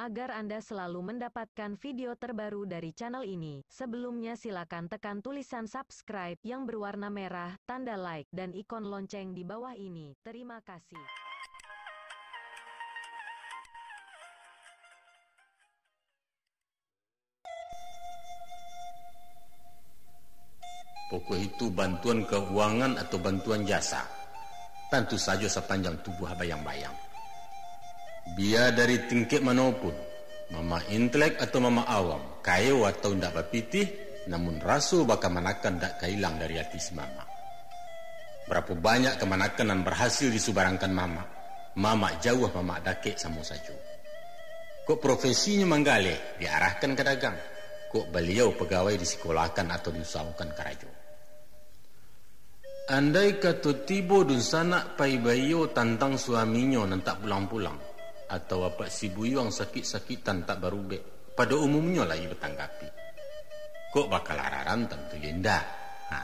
Agar Anda selalu mendapatkan video terbaru dari channel ini. Sebelumnya silakan tekan tulisan subscribe yang berwarna merah, tanda like, dan ikon lonceng di bawah ini. Terima kasih. Pokok itu bantuan keuangan atau bantuan jasa. Tentu saja sepanjang tubuh bayang-bayang. Biar dari tingkat mana pun, mama intelek atau mama awam, kaya atau tidak berpitih, namun rasu bakal manakan tak kehilang dari hati si mama. Berapa banyak kemanakan yang berhasil disubarangkan mama, mama jauh mama dakek sama saja. Kok profesinya manggale, diarahkan ke dagang. Kok beliau pegawai disekolahkan atau diusahakan kerajo. Andai kata tibo dun sanak pai bayo tantang suaminya nan tak pulang-pulang atau apa si buyuang sakit-sakitan tak berubah pada umumnya lah ia bertanggapi. Kok bakal araran tentu. Ha.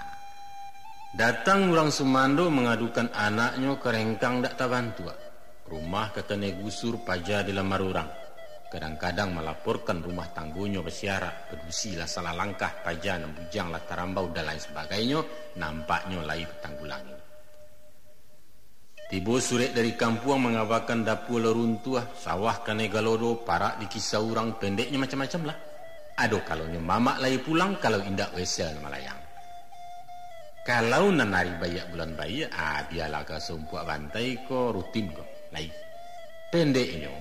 Datang orang Sumando mengadukan anaknya ke rengkang tak tabantua. Rumah kekene gusur paja dalam marurang. Kadang-kadang melaporkan rumah tanggunya bersiarak, pedusi lah salah langkah, pajan, bujang lah tarambau dan lain sebagainya, nampaknya lagi bertanggulangi. Tibo surat dari kampung mengabarkan dapur leruntuah, sawah kane galodo, parak di kisah orang, pendeknya macam-macam lah. Aduh kalau mamak lagi pulang, kalau indak wesel malayang. Kalau nanari bayak bulan bayi, ah biarlah ke sumpuak bantai ko rutin ko. Lai. Pendeknya,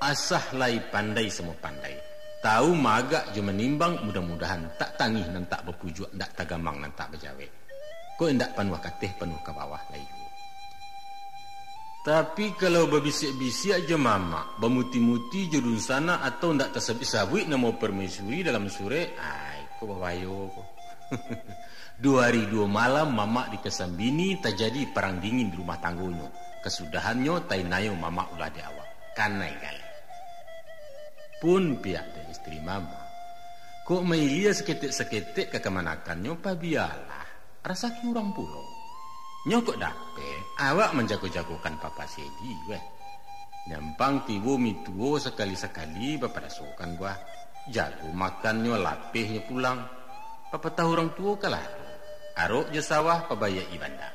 asah lai pandai semua pandai. Tahu magak je menimbang mudah-mudahan tak tangih dan tak berpujuk tak tagamang dan tak berjawe. Ko indak panuh katih penuh ke bawah lai. Tapi kalau berbisik-bisik aja mama, bermuti-muti jurun sana atau ndak tersebut-sebut nama permaisuri dalam sore, ai ko bawayo ko. dua hari dua malam mama di Kesambini terjadi perang dingin di rumah tanggunya. Kesudahannya tainayo mama ulah di awal. Kanai kali pun pihak dari istri mama. Kok mailia seketik-seketik ke kemanakannya biarlah Rasa kurang pulo. Nyokok dape, awak menjago-jagokan papa sedi, weh. Nyampang tibu mituo sekali-sekali bapak rasukan gua. Jago makannya lapihnya pulang. Papa tahu orang tua kalah. Arok je sawah pabaya ibanda.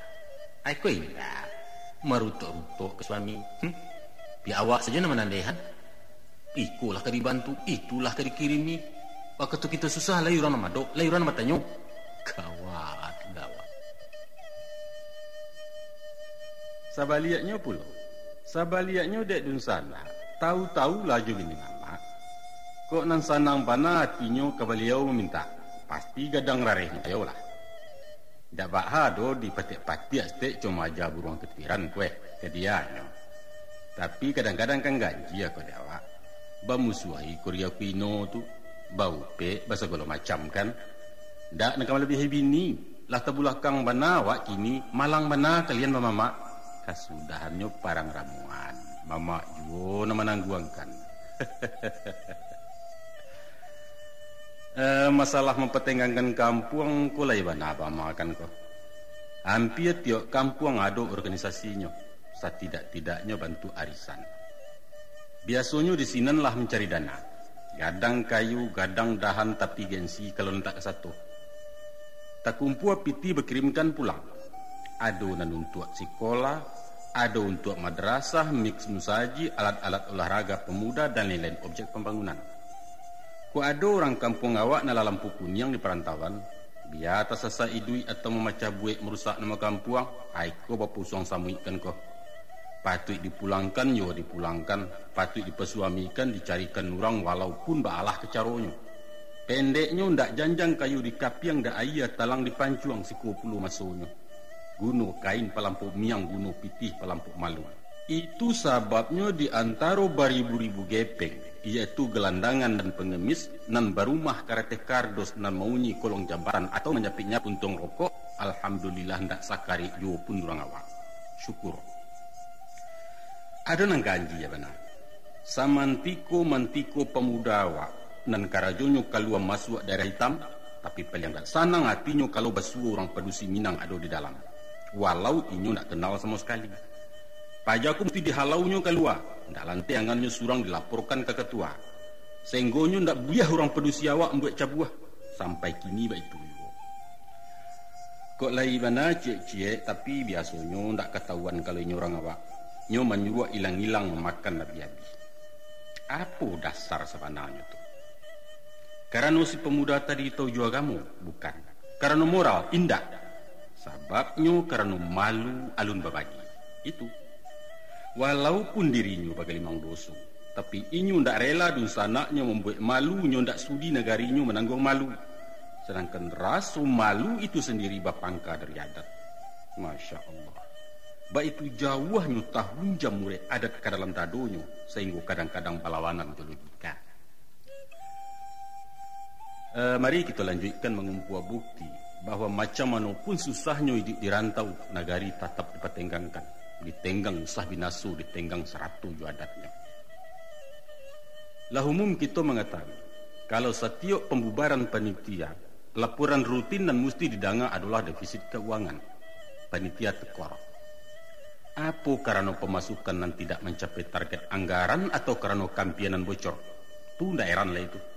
Aku indah. Merutuk-rutuk ke suami. Hm? Awak saja nama nandehan. Ikulah kadi bantu, itulah kadi kirimi. Waktu kita susah layuran nama dok, layuran matanya. Gawat, Sabaliaknya pula. Sabaliaknya dek dun sana. Tahu-tahu laju bini mama. Kok nan sanang bana hatinya ke beliau meminta. Pasti gadang rarehnya ayo lah. Dak bak do di patik-patik astek cuma aja burung ketiran kue ke dia Tapi kadang-kadang kan gaji aku dawak bamusuhi Korea Kuino tu bau pe bahasa golo macam kan dak nak lebih bini lah tabulakang bana wak kini malang bana kalian mama kasudahannya parang ramuan mama juo nama nangguangkan eh, masalah mempertengahkan kampung kulai bana apa makan kau hampir tiap kampung ada organisasinya setidak-tidaknya bantu arisan Biasanya di lah mencari dana. Gadang kayu, gadang dahan tapi gensi kalau tak satu. Tak kumpul piti berkirimkan pulang. Ada untuk sekolah, ada untuk madrasah, mix musaji, alat-alat olahraga pemuda dan lain-lain objek pembangunan. Ku ada orang kampung awak na lampu kuning di perantauan, biar tak sasa idui atau memecah buik merusak nama kampung, aiko bapusong samuikan kau. Patut dipulangkan yo dipulangkan. Patut dipesuamikan dicarikan orang walaupun baalah kecaronyo pendeknya ndak janjang kayu di kapiang ndak ayah talang dipancuang si puluh masonyo guno kain pelampuk miang guno pitih pelampuk malu itu sebabnya di antara baribu-ribu gepeng yaitu gelandangan dan pengemis nan barumah karate kardos nan maunyi kolong jambatan atau menyapiknya puntung rokok alhamdulillah ndak sakari yo pun orang awak syukur ada nang ganji ya benar. Samantiko mantiko pemuda wa nan karajonyo kalua masuk daerah hitam tapi paling tak sanang hatinya kalau basu orang pedusi Minang ada di dalam. Walau inyo nak kenal sama sekali. Pajaku mesti dihalaunya keluar. Ndak lantai angannya surang dilaporkan ke ketua. Senggonyo ndak biah orang pedusi awak membuat cabuah. Sampai kini baik itu. Kok lai mana cek-cek tapi biasanya ndak ketahuan kalau ini orang awak. Nyo menyuruh ilang-ilang memakan nabi habis. Apa dasar sebenarnya tu? Karena si pemuda tadi itu juga kamu, bukan. Karena moral, indah. Sebabnya karena malu alun babagi. Itu. Walaupun dirinya bagi limang dosu, tapi inyu ndak rela dun sanaknya membuat malu, nyo ndak sudi negarinya menanggung malu. Sedangkan rasu malu itu sendiri bapangka dari adat. Masya Allah. Ba itu jauhnya tahun jamure adat ke dalam tadonyo sehingga kadang-kadang palawanan logika. E, mari kita lanjutkan mengumpul bukti bahwa macam mana pun susahnya hidup di rantau nagari tetap dipatenggangkan ditenggang usah binasu, ditenggang seratu ju adatnya. Lah umum kita mengatakan, kalau setiap pembubaran panitia, laporan rutin dan mesti didanga adalah defisit keuangan. Panitia tekor. Apa karena pemasukan dan tidak mencapai target anggaran atau karena kampianan bocor? Itu daerah lah itu.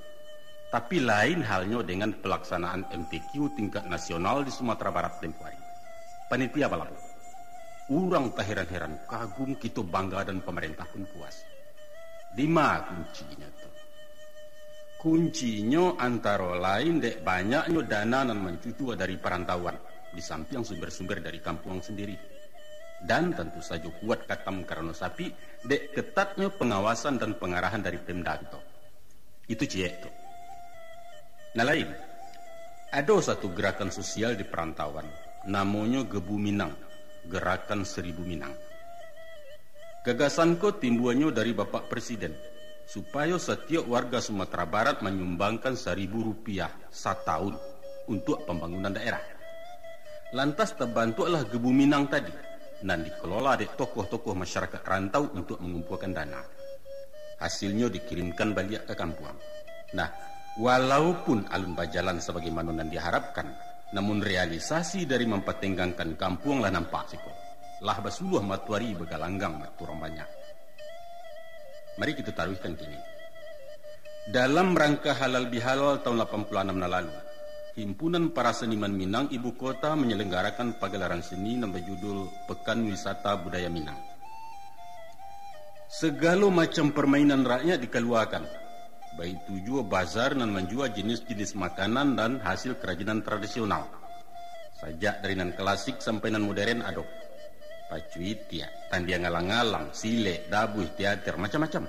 Tapi lain halnya dengan pelaksanaan MTQ tingkat nasional di Sumatera Barat tempoh hari. Panitia balap. Urang tak heran-heran, kagum kita bangga dan pemerintah pun puas. Di mana kuncinya tuh? Kuncinya antara lain dek banyaknya dana dan mencucu dari perantauan di samping sumber-sumber dari kampung sendiri. Dan tentu saja kuat katam karena sapi dek ketatnya pengawasan dan pengarahan dari Pemda itu. Itu cie itu. Nah lain, ada satu gerakan sosial di perantauan, namanya Gebu Minang Gerakan Seribu Minang. Gagasanku timbulnya dari Bapak Presiden supaya setiap warga Sumatera Barat menyumbangkan seribu rupiah setahun untuk pembangunan daerah. Lantas terbantulah Gebu Minang tadi dan dikelola oleh tokoh-tokoh masyarakat rantau untuk mengumpulkan dana. Hasilnya dikirimkan balik ke kampung. Nah, walaupun alun bajalan sebagaimana yang diharapkan, namun realisasi dari mempertenggangkan kampung lah nampak siko. Lah basuluh matuari begalanggang maturang banyak. Mari kita taruhkan kini. Dalam rangka halal bihalal tahun 86 lalu, Himpunan para seniman Minang Ibu Kota menyelenggarakan pagelaran seni yang berjudul Pekan Wisata Budaya Minang. Segala macam permainan rakyat dikeluarkan, baik tujuh bazar dan menjual jenis-jenis makanan dan hasil kerajinan tradisional. Sajak dari nan klasik sampai nan modern adok. Ya, tandia ngalang-ngalang, sile, dabuh, teater, macam-macam.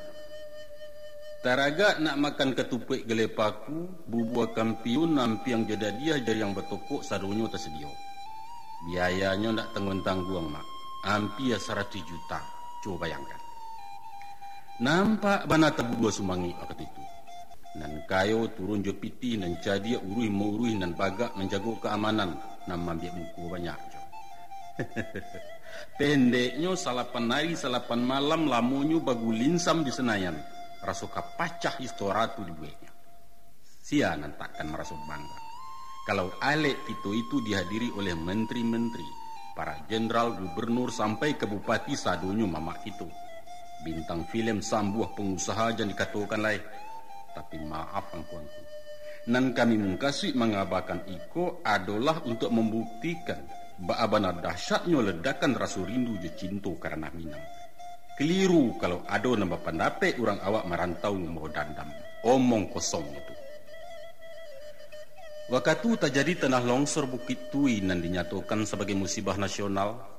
Taraga nak makan ketupik gelepaku, bubua kampiun nampi yang jeda dia dari yang bertokok sadonyo tersedia. Biayanya nak tanggung-tanggung mak. Ampi ya 100 juta. Coba bayangkan. Nampak bana tabu sumangi waktu itu nan kayo turun jo piti nan jadi urui urui nan bagak menjaga keamanan nan mambiak buku banyak jo. Pendeknya salapan hari salapan malam lamunyo bagu linsam di Senayan. Rasuka pacah istoratu di buahnya. Sia nan takkan merasa bangga. Kalau alek itu itu dihadiri oleh menteri-menteri, para jenderal, gubernur sampai ke bupati sadonyo mama itu. Bintang film sambuah pengusaha jangan dikatakan lain tapi maaf angkuanku. Nan kami mengkasih mengabarkan iko adalah untuk membuktikan bahwa dahsyatnya ledakan rasa rindu je cinta karena Minang. Keliru kalau ada nama pendapat orang awak merantau mau dandam. Omong kosong itu. Waktu terjadi tanah longsor Bukit Tui dan dinyatakan sebagai musibah nasional,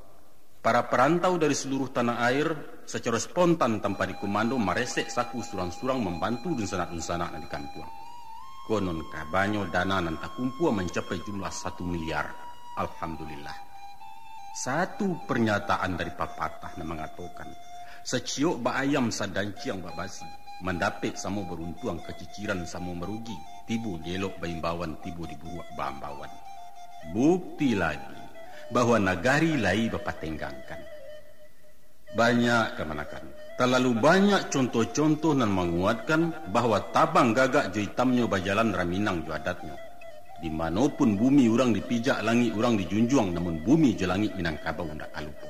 Para perantau dari seluruh tanah air secara spontan tanpa dikomando meresek saku surang-surang membantu dunsana-dunsana di kampung. Konon kabanyo dana nan takumpu mencapai jumlah satu miliar. Alhamdulillah. Satu pernyataan dari papatah yang mengatakan, seciok ba ayam sadanci yang babasi, mendapik samo beruntuang keciciran samo merugi, tibu dielok baimbawan tibu diburuak bambawan. Bukti lagi, bahwa nagari lai bapatenggangkan. Banyak kemanakan. Terlalu banyak contoh-contoh dan menguatkan bahwa tabang gagak hitamnya bajalan raminang jo adatnya. Di mana pun bumi orang dipijak langit orang dijunjung namun bumi je langit Minangkabau ndak kalupo.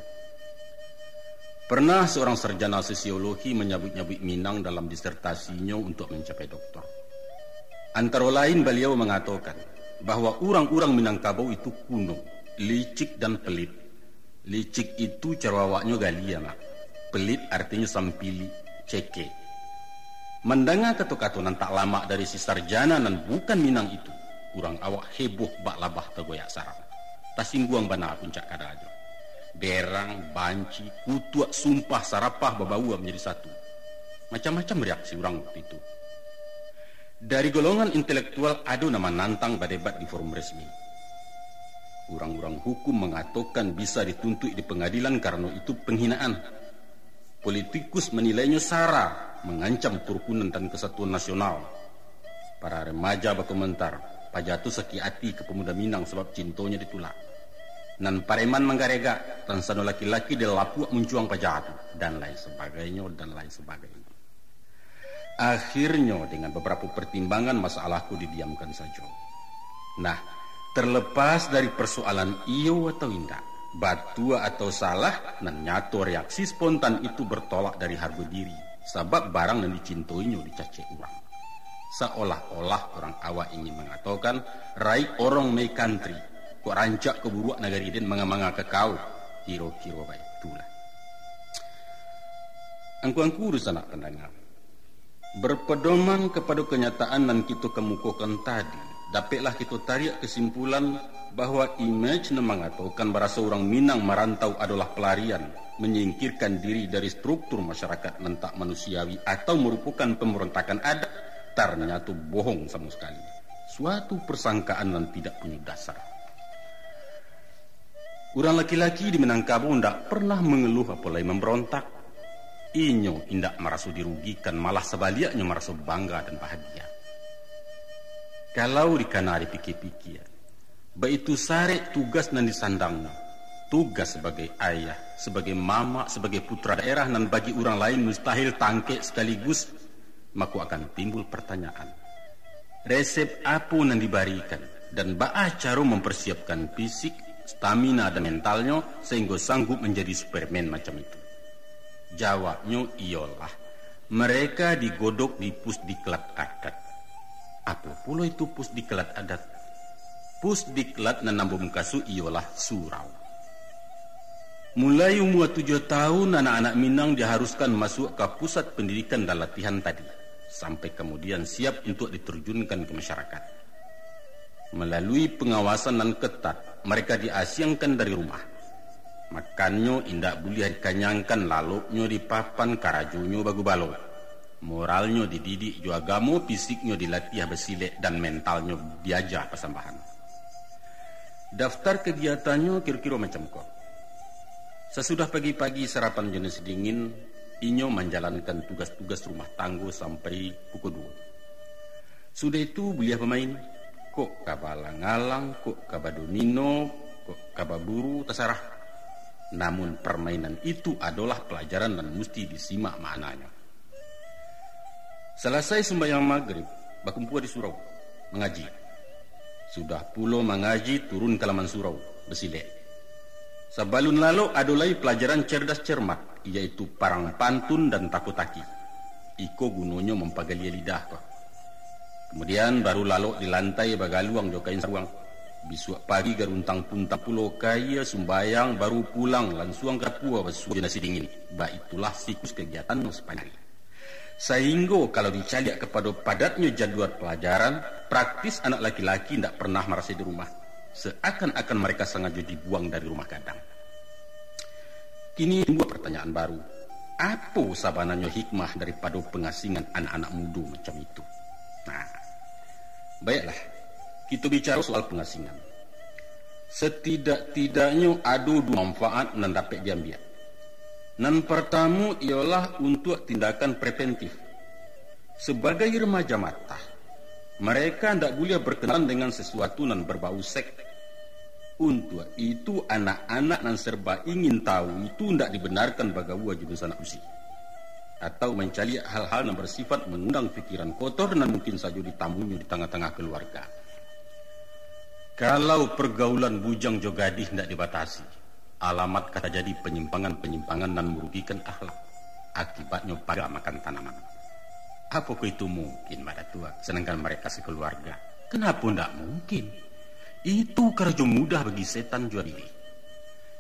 Pernah seorang sarjana sosiologi menyabut-nyabut Minang dalam disertasinya untuk mencapai doktor. Antara lain beliau mengatakan bahwa orang-orang Minangkabau itu kuno, licik dan pelit. Licik itu cerawaknya galia mak. Pelit artinya sampili, ceke. Mendengar ketukatunan tak lama dari si sarjana dan bukan Minang itu. Kurang awak heboh bak labah tergoyak sarang. Tasingguang bana puncak kadajo berang, banci, kutuak, sumpah, sarapah, babaua menjadi satu. Macam-macam reaksi orang waktu itu. Dari golongan intelektual ada nama nantang berdebat di forum resmi. Orang-orang hukum mengatakan bisa dituntut di pengadilan karena itu penghinaan. Politikus menilainya sara, mengancam kerukunan dan kesatuan nasional. Para remaja berkomentar, pajatu sekiati ke pemuda Minang sebab cintonya ditulak nan pareman manggarega tan sano laki-laki de lapu muncuang pajatu dan lain sebagainya dan lain sebagainya akhirnya dengan beberapa pertimbangan masalahku didiamkan saja nah terlepas dari persoalan iyo atau indah batu atau salah nan nyato reaksi spontan itu bertolak dari harga diri sebab barang yang dicintoinya dicaci uang seolah-olah orang awak ingin mengatakan right orang my country Kok rancak ke buruak nagari den manga-manga ke kau. Kiro-kiro baik. Itulah. Angku-angku urus anak pendengar. Berpedoman kepada kenyataan dan kita kemukakan tadi, dapatlah kita tarik kesimpulan bahwa image mengatakan bahasa orang Minang merantau adalah pelarian, menyingkirkan diri dari struktur masyarakat yang tak manusiawi atau merupakan pemberontakan adat, ternyata bohong sama sekali. Suatu persangkaan yang tidak punya dasar. Orang laki-laki di Minangkabau tidak pernah mengeluh apalagi memberontak. Inyo tidak merasa dirugikan, malah sebaliknya merasa bangga dan bahagia. Kalau di kanari pikir-pikir, itu sare tugas dan disandangnya. Tugas sebagai ayah, sebagai mama, sebagai putra daerah dan bagi orang lain mustahil tangke sekaligus, maka akan timbul pertanyaan. Resep apa yang diberikan dan baa cara mempersiapkan fisik, stamina dan mentalnya sehingga sanggup menjadi superman macam itu. Jawabnya ialah mereka digodok di pusdiklat adat. Apa pula itu pusdiklat adat? Pusdiklat dan nambung kasu ialah surau. Mulai umur tujuh tahun anak-anak Minang diharuskan masuk ke pusat pendidikan dan latihan tadi. Sampai kemudian siap untuk diterjunkan ke masyarakat. Melalui pengawasan dan ketat, mereka diasiangkan dari rumah. Makannya indak boleh dikanyangkan laluknya di papan karajunya bagu balo. Moralnya dididik jo agamo, fisiknya dilatih besilek dan mentalnya diajar persambahan. Daftar kegiatannya kira-kira macam kok. Sesudah pagi-pagi sarapan jenis dingin, Inyo menjalankan tugas-tugas rumah tangga sampai pukul 2. Sudah itu beliau pemain kok kabalang-alang, kok kabadomino, kok kababuru, terserah. Namun permainan itu adalah pelajaran dan mesti disimak maknanya. Selesai sembahyang maghrib, bakumpu di surau, mengaji. Sudah pulau mengaji turun ke laman surau, besilek. Sebelum lalu adalah pelajaran cerdas cermat, yaitu parang pantun dan takutaki. Iko gunanya mempagali lidah kok. Kemudian baru lalu di lantai bagaluang jokain saruang. Bisuak pagi garuntang punta pulau kaya sumbayang baru pulang langsung ke pua basu nasi dingin. Ba itulah siklus kegiatan sepanjang. Sehingga kalau dicaliak kepada padatnya jadwal pelajaran, praktis anak laki-laki tidak pernah merasa di rumah. Seakan-akan mereka sengaja dibuang dari rumah kadang. Kini dua pertanyaan baru. Apa sabananya hikmah daripada pengasingan anak-anak muda macam itu? Nah, baiklah, kita bicara soal pengasingan. Setidak-tidaknya ada dua manfaat dapat diambil. Nan pertama ialah untuk tindakan preventif. Sebagai remaja mata, mereka tidak boleh berkenalan dengan sesuatu yang berbau seks. Untuk itu anak-anak yang serba ingin tahu itu tidak dibenarkan bagi wajib anak usia atau mencari hal-hal yang bersifat mengundang pikiran kotor dan mungkin saja ditamunya di tengah-tengah keluarga. Kalau pergaulan bujang jogadih tidak dibatasi, alamat kata jadi penyimpangan-penyimpangan dan merugikan akhlak. Akibatnya pada makan tanaman. Apa itu mungkin pada tua, sedangkan mereka sekeluarga? Kenapa tidak mungkin? Itu kerja mudah bagi setan jual diri.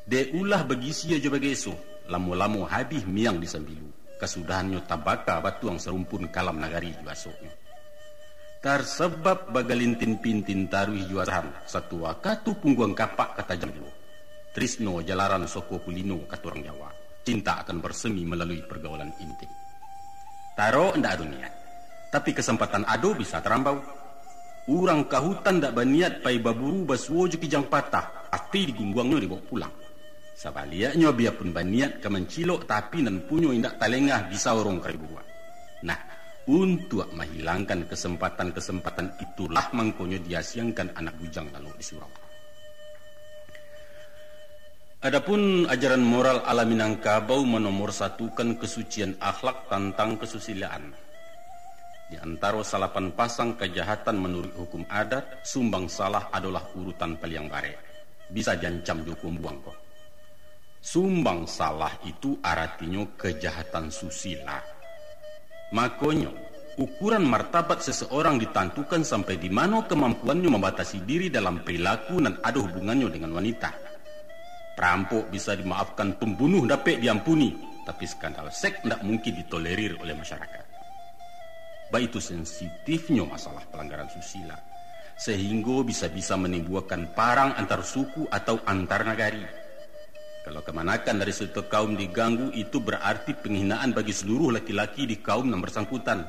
De ulah bagi sia jo bagi eso, lamu-lamu habis miang di sambilu. Kesudahannya tabaka batuang serumpun kalam nagari juasoknya. Tersebab bagalintin pintin taruh juasan satu wakatu pungguang kapak kata jambu. Trisno jalaran soko kulino kata orang Jawa. Cinta akan bersemi melalui pergaulan intim. Taro ndak dunia. Tapi kesempatan ado bisa terambau. Urang kahutan ndak baniat pai baburu baswo kijang patah. Ati digungguangnya dibawa pulang. Sabaliaknya biarpun baniat kemencilok tapi nan punyo indak talengah bisa orang keribuan. Nah, untuk menghilangkan kesempatan-kesempatan itulah mangkonyo diasiangkan anak bujang lalu di. Adapun ajaran moral ala Minangkabau menomor satukan kesucian akhlak tentang kesusilaan. Di antara salapan pasang kejahatan menurut hukum adat, sumbang salah adalah urutan paling bare. Bisa jancam dihukum buang kok. Sumbang salah itu artinya kejahatan susila Makanya, ukuran martabat seseorang ditentukan sampai di mana kemampuannya membatasi diri dalam perilaku dan ada hubungannya dengan wanita. Perampok bisa dimaafkan, pembunuh dapat diampuni, tapi skandal seks tidak mungkin ditolerir oleh masyarakat. Baik itu sensitifnya masalah pelanggaran susila, sehingga bisa-bisa menimbulkan parang antar suku atau antar negari. Kalau kemanakan dari suatu kaum diganggu itu berarti penghinaan bagi seluruh laki-laki di kaum yang bersangkutan.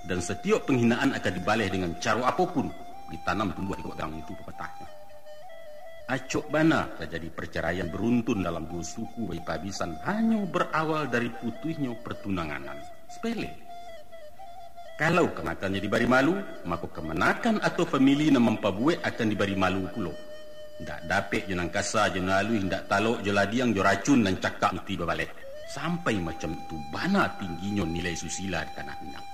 Dan setiap penghinaan akan dibalih dengan cara apa pun ditanam tumbuh di gang itu pepatahnya. Acok bana terjadi perceraian beruntun dalam dua suku bayi pabisan hanya berawal dari putusnya pertunangan. Sepele. Kalau kenakannya diberi malu, maka kemenakan atau famili yang mempabuai akan diberi malu pula. Tak dapat je nang kasa je lalu hendak taluk je ladiang je racun dan cakap mesti berbalik. Sampai macam tu bana tingginya nilai susila di tanah Minang.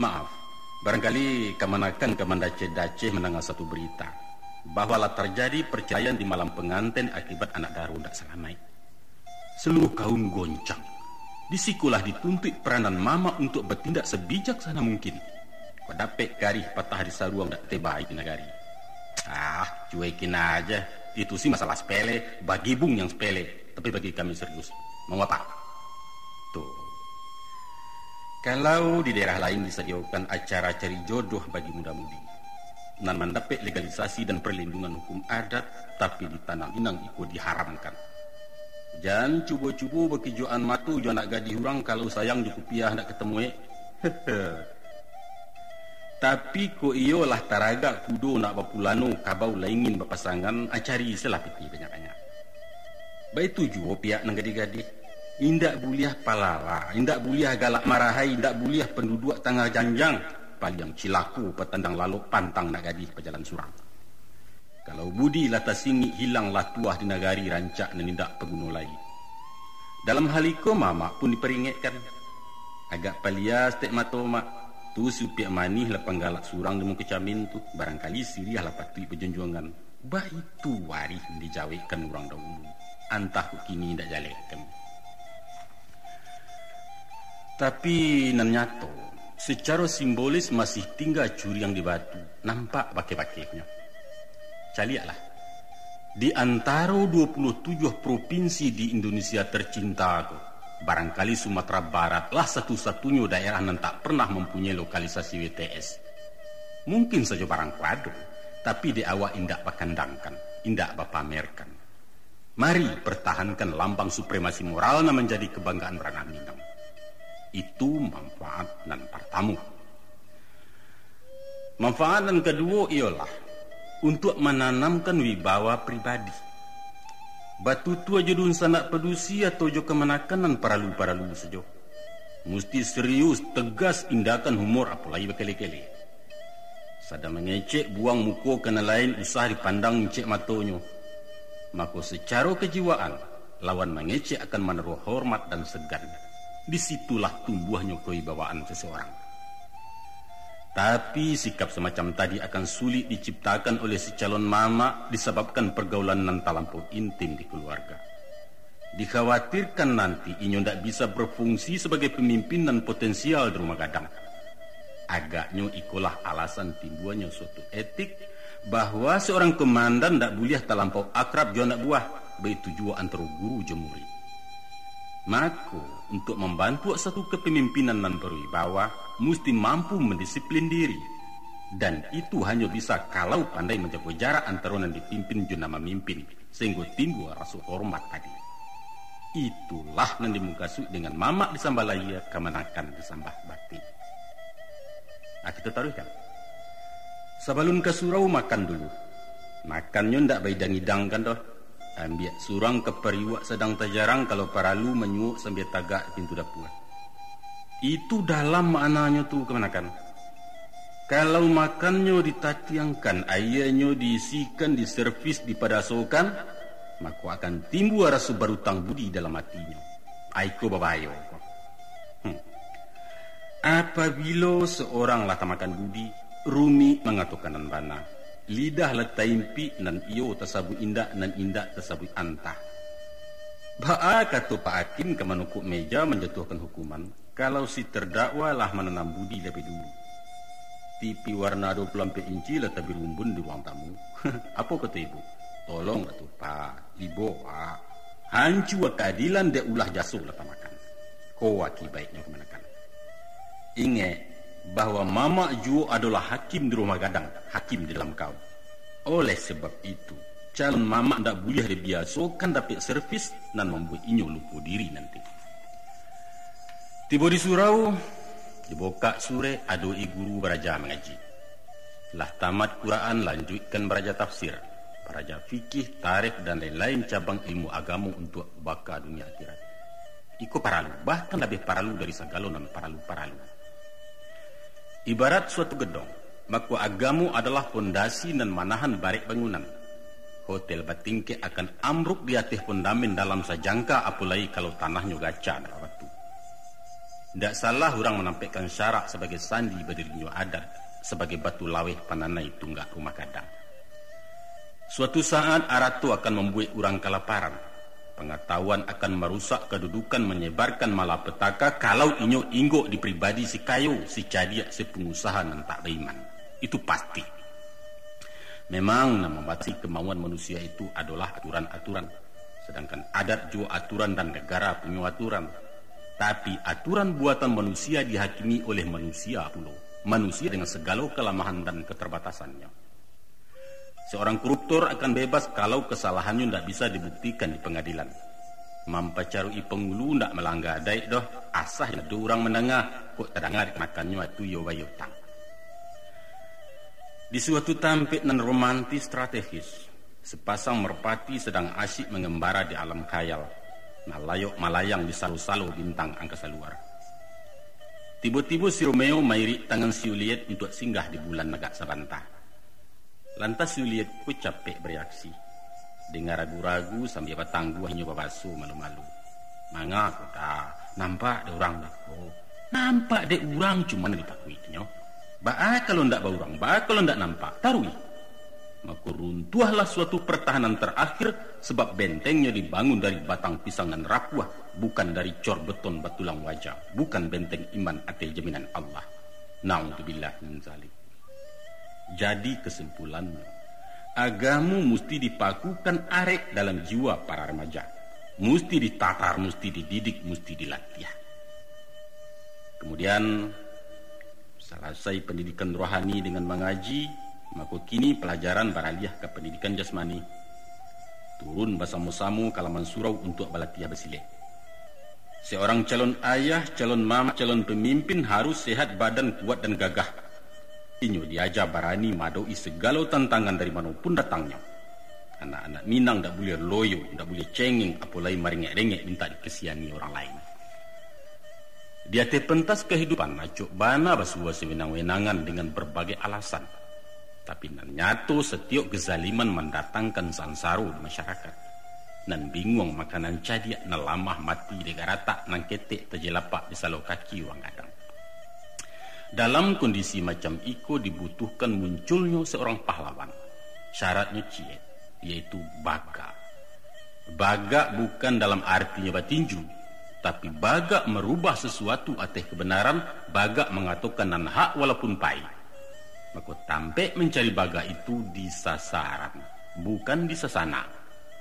Maaf, barangkali kemanakan kemandace-dace mendengar satu berita bahawa terjadi perceraian di malam pengantin akibat anak daru tak selamai. Seluruh kaum goncang. Disikulah dituntut peranan mama untuk bertindak sebijaksana mungkin. Kau dapat garih patah di saruang tak tebai di negari. Ah, cuekin aja. Itu sih masalah sepele, bagi bung yang sepele. Tapi bagi kami serius. Mau apa? Tuh. Kalau di daerah lain disediakan acara cari jodoh bagi muda-mudi, nan mendapat legalisasi dan perlindungan hukum adat, tapi di tanah Minang ikut diharamkan. Jangan cubo-cubo bagi joan matu jo nak gadi hurang kalau sayang di kupiah nak ketemu eh. Tapi ko iyo lah taraga kudo nak bapulano kabau laingin bapasangan acari selah piti banyak-banyak. Baik tuju pihak nang gadi-gadi. Indak buliah palala, indak buliah galak marahai, indak buliah penduduk tangga janjang. Paling cilaku petandang lalu pantang nak gadi pejalan surang. Kalau budi lata singi hilang latuah di negari rancak dan indak pegunung lagi. Dalam hal itu mama pun diperingatkan. Agak palias tek mato mak tu supiak manih lah panggalak surang demu kecamin tu barangkali siriah lah patui berjenjuangan bah itu warih dijawikan orang dahulu antah kini tidak jalekan tapi nan nyato secara simbolis masih tinggal curi yang di batu nampak pakai-pakainya caliaklah di antara 27 provinsi di Indonesia tercinta tu Barangkali Sumatera Barat lah satu-satunya daerah yang tak pernah mempunyai lokalisasi WTS. Mungkin saja barang kuadro, tapi di awak indak bakandangkan, indak bapamerkan. Mari pertahankan lambang supremasi moral menjadi kebanggaan Ranah Minang. Itu manfaat dan pertama. Manfaat dan kedua ialah untuk menanamkan wibawa pribadi Batu tua jodun sanak pedusi atau jo kemanakan para lu para lu sejo. Mesti serius tegas tindakan humor apalagi berkali-kali. Sada mengecek buang muka kena lain usah dipandang cek matonyo. Maka secara kejiwaan lawan mengecek akan menaruh hormat dan segan. Di situlah tumbuhnya kewibawaan seseorang. Tapi sikap semacam tadi akan sulit diciptakan oleh si calon mama disebabkan pergaulan nan talampau intim di keluarga. Dikhawatirkan nanti inyo tidak bisa berfungsi sebagai pemimpin dan potensial di rumah gadang. Agaknya ikulah alasan timbulnya suatu etik bahwa seorang komandan tidak boleh terlampau akrab anak buah, begitu juga antara guru jemuri. Maka untuk membantu satu kepemimpinan nan berwibawa mesti mampu mendisiplin diri. Dan itu hanya bisa kalau pandai menjaga jarak antara yang dipimpin juna memimpin sehingga timbul rasa hormat tadi. Itulah yang dimukasu dengan mamak di sambalaya kemenakan di sambah bakti. Nah, kita taruhkan. Sebelum ke surau makan dulu. Makannya ndak baik dan kan doh. Ambil surang ke periwak sedang terjarang kalau paralu menyuuk sambil tagak pintu dapur. Itu dalam maknanya tuh kemenakan. Kalau makannya ditatiangkan, ayahnya diisikan, diservis, dipadasokan, maka akan timbul rasa berutang budi dalam hatinya. Aiko babayo. Hmm. Apabila seorang lata makan budi, rumi mengatakan dan bana. Lidah impi nan iyo tasabu indah nan indah tasabu antah. Ba'a kata Pak Hakim ke manukuk meja menjatuhkan hukuman kalau si terdakwa lah menanam budi lebih dulu. TV warna 24 inci letak birumbun di ruang tamu. Apa kata ibu? Tolong tu Pak, ibu Pak. Hancu keadilan dia ulah jasuh letak makan. Kau baiknya ke mana kan? Ingat bahwa Mama Ju adalah hakim di rumah gadang, hakim di dalam kau. Oleh sebab itu, calon mama ndak boleh dibiasakan dapat servis dan membuat inyo lupa diri nanti. Tiba di surau, dibuka sure adoi guru beraja mengaji. Lah tamat Quran lanjutkan beraja tafsir, beraja fikih, tarikh dan lain-lain cabang ilmu agama untuk baka dunia akhirat. Iko paralu, bahkan lebih paralu dari segala dan paralu-paralu. Ibarat suatu gedong, maka agamu adalah fondasi dan manahan barik bangunan hotel Batingke akan amruk di atas pendamin dalam sejangka apalagi kalau tanahnya gaca dan batu. Tidak salah orang menampilkan syarak sebagai sandi berdirinya adat sebagai batu laweh pananai tunggak rumah kadang. Suatu saat aratu akan membuat orang kelaparan. Pengetahuan akan merusak kedudukan menyebarkan malapetaka kalau inyo inggo di pribadi si kayu, si cadia, si pengusaha dan tak beriman. Itu pasti. Memang nama batik kemauan manusia itu adalah aturan-aturan. Sedangkan adat juga aturan dan negara punya aturan. Tapi aturan buatan manusia dihakimi oleh manusia pula. Manusia dengan segala kelemahan dan keterbatasannya. Seorang koruptor akan bebas kalau kesalahannya tidak bisa dibuktikan di pengadilan. Mampacarui pengulu tidak melanggar daik doh. Asah ada orang mendengar. Kok terdengar makannya itu yo bayutang. Di suatu tampik nan romantis strategis, sepasang merpati sedang asyik mengembara di alam khayal. Malayok malayang di salu-salu bintang angkasa luar. Tiba-tiba si Romeo mairi tangan si Juliet untuk singgah di bulan negak sabantah. Lantas Juliet pun capek bereaksi. Dengar ragu-ragu sambil batanggu hanya babasu malu-malu. Manga aku tak nampak ada orang dah. Nampak ada orang cuma dipakuinya. Ba kalau ndak baurang, ba kalau ndak nampak, tarui. Maka runtuhlah suatu pertahanan terakhir sebab bentengnya dibangun dari batang pisang dan rapuh, bukan dari cor beton batulang wajah, bukan benteng iman atau jaminan Allah. Na'udzubillah min zalik. Jadi kesimpulannya, agamu mesti dipakukan arek dalam jiwa para remaja. Mesti ditatar, mesti dididik, mesti dilatih. Kemudian Selesai pendidikan rohani dengan mengaji, maka kini pelajaran beralih ke pendidikan jasmani. Turun bersama-sama kalaman surau untuk balatiah bersilih. Seorang calon ayah, calon mama, calon pemimpin harus sehat badan kuat dan gagah. Inyo diajar barani madoi segala tantangan dari mana pun datangnya. Anak-anak Minang tak boleh loyo, tak boleh cengeng, apalagi maringek-rengek minta dikesiani orang lain. Dia terpentas kehidupan acuk bana basua sewenang-wenangan dengan berbagai alasan. Tapi nan nyatu setiap kezaliman mendatangkan sansaru di masyarakat. Nan bingung makanan cadia nalamah mati di garata nan ketek terjelapak di salok kaki wang kadang. Dalam kondisi macam iko dibutuhkan munculnya seorang pahlawan. Syaratnya cie, yaitu baga. Baga bukan dalam artinya batinju, tapi baga merubah sesuatu atas kebenaran, baga mengatakan nan hak walaupun pai. Maka tampe mencari baga itu di sasaran, bukan di sasana.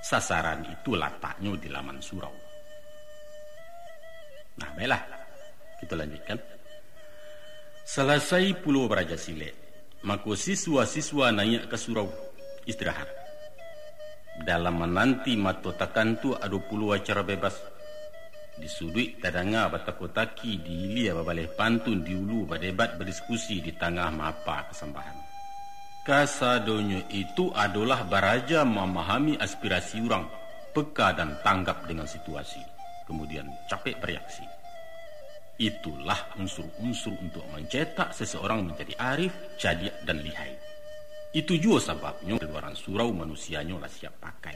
Sasaran itu letaknya di laman surau. Nah, baiklah. Kita lanjutkan. Selesai pulau Beraja Sile, maka siswa-siswa naik ke surau istirahat. Dalam menanti mato takantu ada puluh acara bebas. Di sudut tadanga batakotaki di ilia babaleh pantun di ulu berdebat berdiskusi di tengah mapa kesembahan. Kasadonyo itu adalah baraja memahami aspirasi orang, peka dan tanggap dengan situasi. Kemudian capek bereaksi. Itulah unsur-unsur untuk mencetak seseorang menjadi arif, jadiak dan lihai. Itu juga sebabnya keluaran surau manusianya lah siap pakai.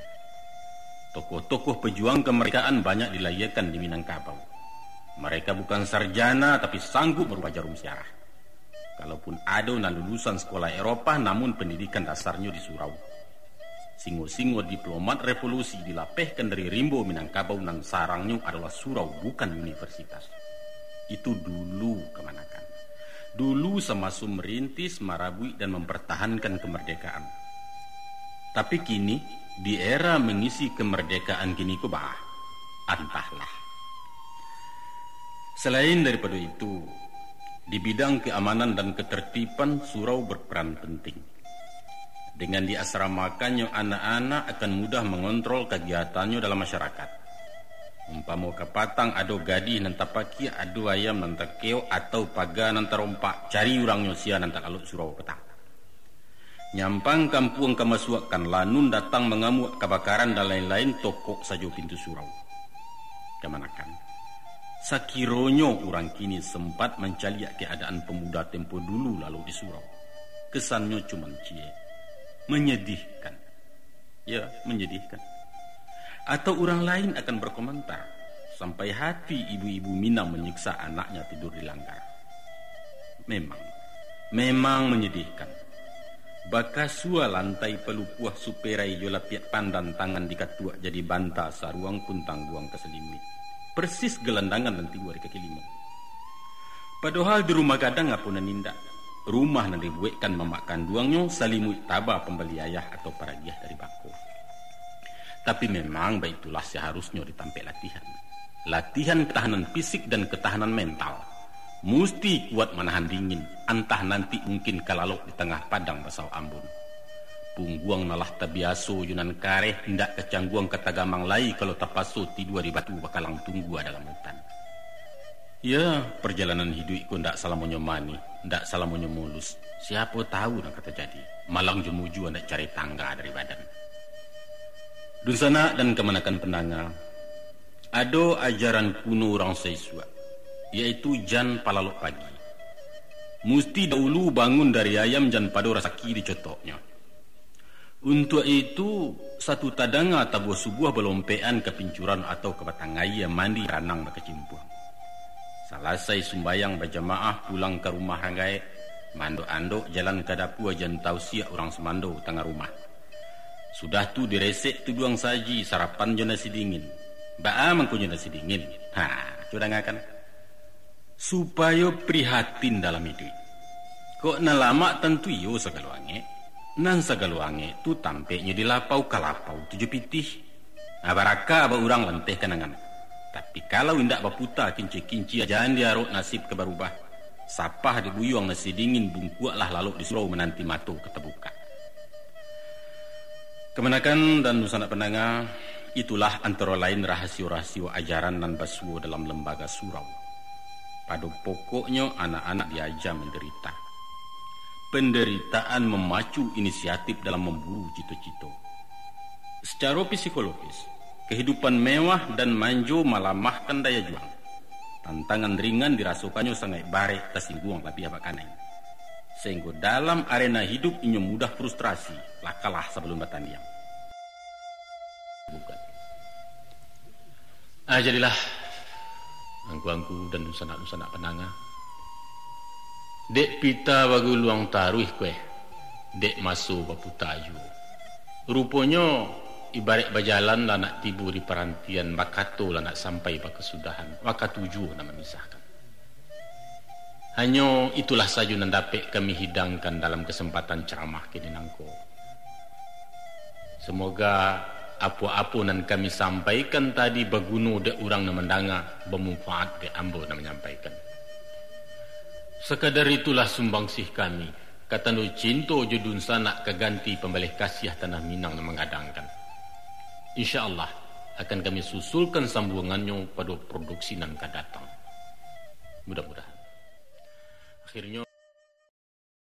Tokoh-tokoh pejuang kemerdekaan banyak dilayakkan di Minangkabau. Mereka bukan sarjana tapi sanggup merubah jarum siarah. Kalaupun ada nan lulusan sekolah Eropa namun pendidikan dasarnya di surau. Singo-singo diplomat revolusi dilapehkan dari rimbo Minangkabau nan sarangnya adalah surau bukan universitas itu dulu kemanakan. Dulu semasuk merintis, marabui dan mempertahankan kemerdekaan. Tapi kini di era mengisi kemerdekaan kini bah, antahlah. Selain daripada itu, di bidang keamanan dan ketertiban surau berperan penting. Dengan diasramakannya anak-anak akan mudah mengontrol kegiatannya dalam masyarakat umpama kapatang ado gadi nan tapaki ado ayam nan takeo atau paga nan tarompak cari orang nyosia nan takalut surau petang. Nyampang kampung kamasuakan lanun datang mengamuk kebakaran dan lain-lain tokok saja pintu surau. Kemanakan sakironyo orang kini sempat mencari keadaan pemuda tempo dulu lalu di surau. Kesannya cuma cie. Menyedihkan. Ya menyedihkan atau orang lain akan berkomentar sampai hati ibu-ibu Minang menyiksa anaknya tidur di langgar. Memang, memang menyedihkan. Bakasua lantai pelupuah superai jola piat pandan tangan di katua jadi banta saruang kuntang buang keselimut. Persis gelandangan dan tiwa di kaki lima. Padahal di rumah gadang apa nindak. Rumah nanti buatkan memakan duangnya salimut tabah pembeli ayah atau paragiah dari bako. Tapi memang baitulah seharusnya ditampil latihan. Latihan ketahanan fisik dan ketahanan mental. Mesti kuat menahan dingin, entah nanti mungkin kalalok di tengah padang basau ambun. Pungguang nalah tabiaso yunan kareh tidak kecangguang kata gamang lai kalau tapaso tidur di batu bakalang tunggu dalam hutan. Ya, perjalanan hidupku ndak salah mani, ndak salah mulus. Siapa tahu nak kata jadi. Malang jemuju ndak cari tangga dari badan. Dunsana dan kemanakan penanga Ada ajaran kuno orang Saiswa Yaitu jan palalok pagi. Mesti dahulu bangun dari ayam jan pada rasa kiri cotoknya. Untuk itu Satu tadanga tabuh sebuah belompean kepincuran atau ke batangai yang mandi ranang berkecimpuan Selesai sumbayang berjamaah pulang ke rumah ranggai Mando-ando jalan ke dapur jan tausiah orang semando tengah rumah sudah tu diresek tu duang saji sarapan jo nasi dingin. Ba'a mangkunya nasi dingin. Ha, sudah ngakan. Supaya prihatin dalam hidup. Kok nalama tentu yo sagaluange. Nan sagaluange tu tampeknya di lapau kalapau tujuh pitih. Abaraka aba urang lenteh kenangan. Tapi kalau indak baputa kinci-kinci jangan diarok nasib kebarubah. Sapah dibuyuang nasi dingin bungkuaklah lalu disuruh menanti matu ketebuka. Kemenakan dan Nusana Penanga itulah antara lain rahasio-rahasio ajaran dan basuo dalam lembaga surau. Pada pokoknya anak-anak diajar menderita. Penderitaan memacu inisiatif dalam memburu cito-cito. Secara psikologis, kehidupan mewah dan manjo malamahkan daya juang. Tantangan ringan dirasukannya sangat barek tersinggung lebih apa kanai. Sehingga dalam arena hidup ini mudah frustrasi, lah kalah sebelum bertanding. Bukan. Ah, jadilah angku-angku dan nusana-nusana penanga. Dek pita bagu luang taruh kue. Dek masuk bapu tayu. Rupanya ibarat berjalan lah nak tibu di perantian makato lah nak sampai pada kesudahan. Maka tujuh nak memisahkan. Hanya itulah saja yang dapat kami hidangkan dalam kesempatan ceramah kini nangko. Semoga apa-apa yang kami sampaikan tadi berguna de orang yang mendanga bermanfaat de ambo yang menyampaikan. Sekadar itulah sumbangsih kami. Kata nu cinta judun sana keganti pembalik kasih tanah Minang yang mengadangkan. Insya Allah akan kami susulkan sambungannya pada produksi nan datang. Mudah-mudahan. Akhirnya